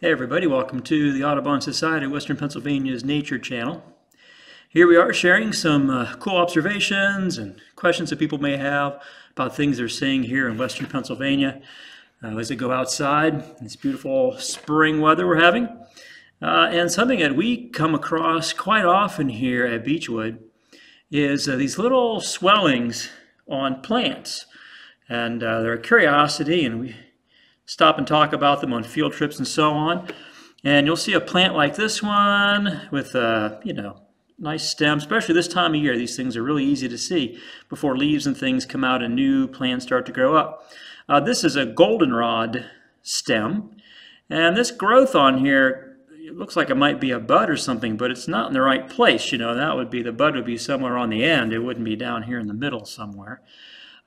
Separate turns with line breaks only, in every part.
Hey everybody, welcome to the Audubon Society of Western Pennsylvania's Nature Channel. Here we are sharing some uh, cool observations and questions that people may have about things they're seeing here in Western Pennsylvania uh, as they go outside. This beautiful spring weather we're having. Uh, and something that we come across quite often here at Beechwood is uh, these little swellings on plants. And uh, they're a curiosity and we stop and talk about them on field trips and so on. And you'll see a plant like this one with, uh, you know, nice stem, especially this time of year. These things are really easy to see before leaves and things come out and new plants start to grow up. Uh, this is a goldenrod stem. And this growth on here, it looks like it might be a bud or something, but it's not in the right place. You know, that would be, the bud would be somewhere on the end. It wouldn't be down here in the middle somewhere.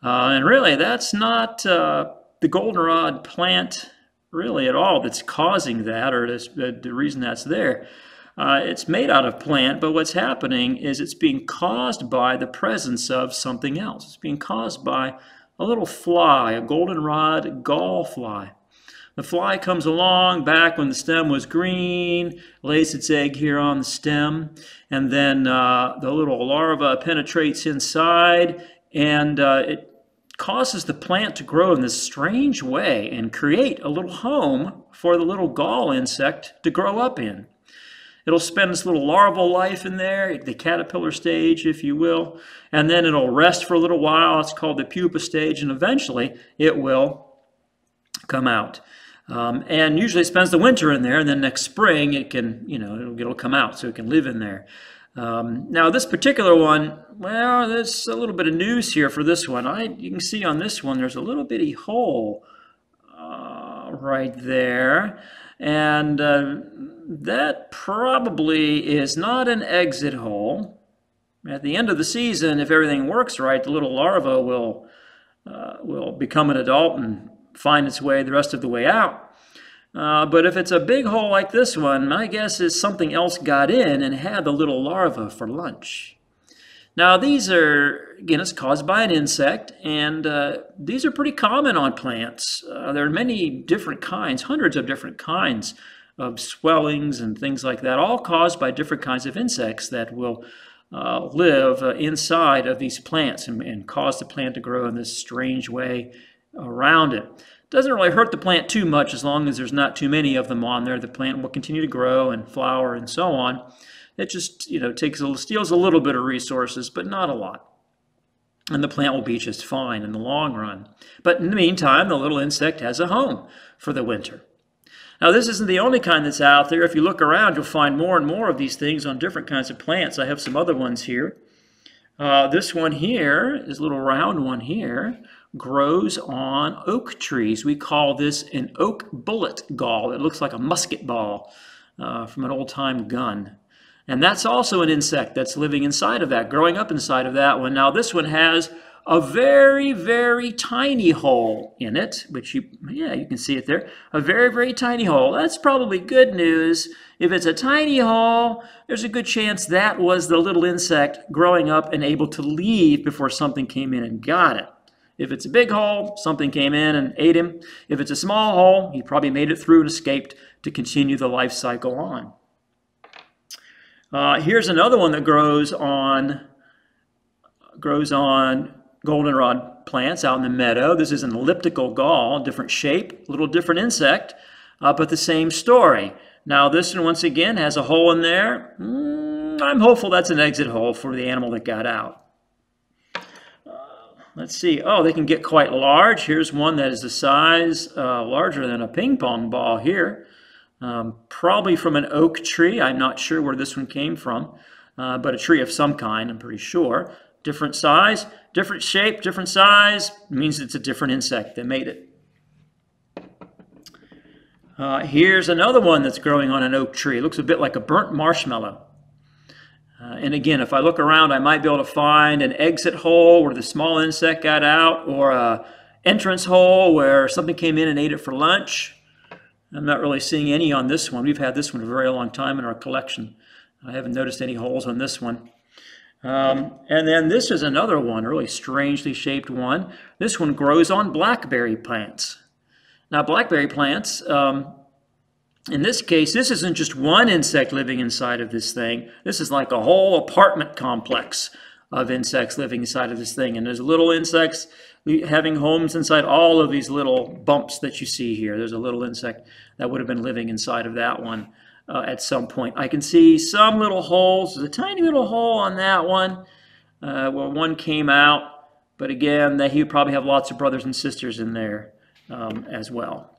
Uh, and really, that's not uh, the goldenrod plant really at all that's causing that or this, the reason that's there. Uh, it's made out of plant, but what's happening is it's being caused by the presence of something else. It's being caused by a little fly, a goldenrod gall fly. The fly comes along back when the stem was green, lays its egg here on the stem, and then uh, the little larva penetrates inside and uh, it causes the plant to grow in this strange way and create a little home for the little gall insect to grow up in. It'll spend its little larval life in there, the caterpillar stage, if you will, and then it'll rest for a little while. It's called the pupa stage, and eventually it will come out. Um, and usually it spends the winter in there, and then next spring it can, you know, it'll, it'll come out so it can live in there. Um, now this particular one, well, there's a little bit of news here for this one. I, you can see on this one, there's a little bitty hole uh, right there. And uh, that probably is not an exit hole. At the end of the season, if everything works right, the little larva will, uh, will become an adult and find its way the rest of the way out. Uh, but if it's a big hole like this one, my guess is something else got in and had the little larva for lunch. Now these are, again, it's caused by an insect, and uh, these are pretty common on plants. Uh, there are many different kinds, hundreds of different kinds of swellings and things like that, all caused by different kinds of insects that will uh, live uh, inside of these plants and, and cause the plant to grow in this strange way around it. Doesn't really hurt the plant too much as long as there's not too many of them on there. The plant will continue to grow and flower and so on. It just, you know, takes a, little steals a little bit of resources, but not a lot. And the plant will be just fine in the long run. But in the meantime, the little insect has a home for the winter. Now, this isn't the only kind that's out there. If you look around, you'll find more and more of these things on different kinds of plants. I have some other ones here. Uh, this one here, this little round one here, grows on oak trees. We call this an oak bullet gall. It looks like a musket ball uh, from an old-time gun. And that's also an insect that's living inside of that, growing up inside of that one. Now this one has a very, very tiny hole in it, which you, yeah, you can see it there. A very, very tiny hole. That's probably good news. If it's a tiny hole, there's a good chance that was the little insect growing up and able to leave before something came in and got it. If it's a big hole, something came in and ate him. If it's a small hole, he probably made it through and escaped to continue the life cycle on. Uh, here's another one that grows on grows on goldenrod plants out in the meadow. This is an elliptical gall, different shape, a little different insect, uh, but the same story. Now this one once again has a hole in there. Mm, I'm hopeful that's an exit hole for the animal that got out. Let's see. Oh, they can get quite large. Here's one that is the size uh, larger than a ping pong ball here. Um, probably from an oak tree. I'm not sure where this one came from, uh, but a tree of some kind, I'm pretty sure. Different size, different shape, different size means it's a different insect that made it. Uh, here's another one that's growing on an oak tree. It looks a bit like a burnt marshmallow. Uh, and again, if I look around, I might be able to find an exit hole where the small insect got out or a entrance hole where something came in and ate it for lunch. I'm not really seeing any on this one. We've had this one a very long time in our collection. I haven't noticed any holes on this one. Um, and then this is another one, really strangely shaped one. This one grows on blackberry plants. Now, blackberry plants, um, in this case, this isn't just one insect living inside of this thing. This is like a whole apartment complex of insects living inside of this thing. And there's little insects having homes inside all of these little bumps that you see here. There's a little insect that would have been living inside of that one uh, at some point. I can see some little holes. There's a tiny little hole on that one uh, where one came out. But again, that he would probably have lots of brothers and sisters in there um, as well.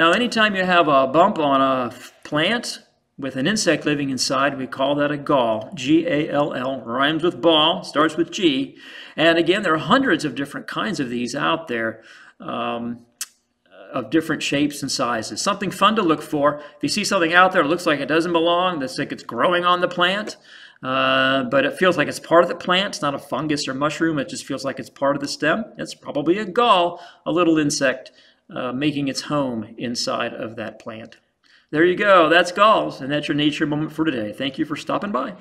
Now, anytime you have a bump on a plant with an insect living inside, we call that a gall. G-A-L-L, rhymes with ball, starts with G. And again, there are hundreds of different kinds of these out there. Um, of different shapes and sizes. Something fun to look for. If you see something out there that looks like it doesn't belong, that's like it's growing on the plant, uh, but it feels like it's part of the plant. It's not a fungus or mushroom. It just feels like it's part of the stem. It's probably a gall, a little insect uh, making its home inside of that plant. There you go. That's galls, and that's your nature moment for today. Thank you for stopping by.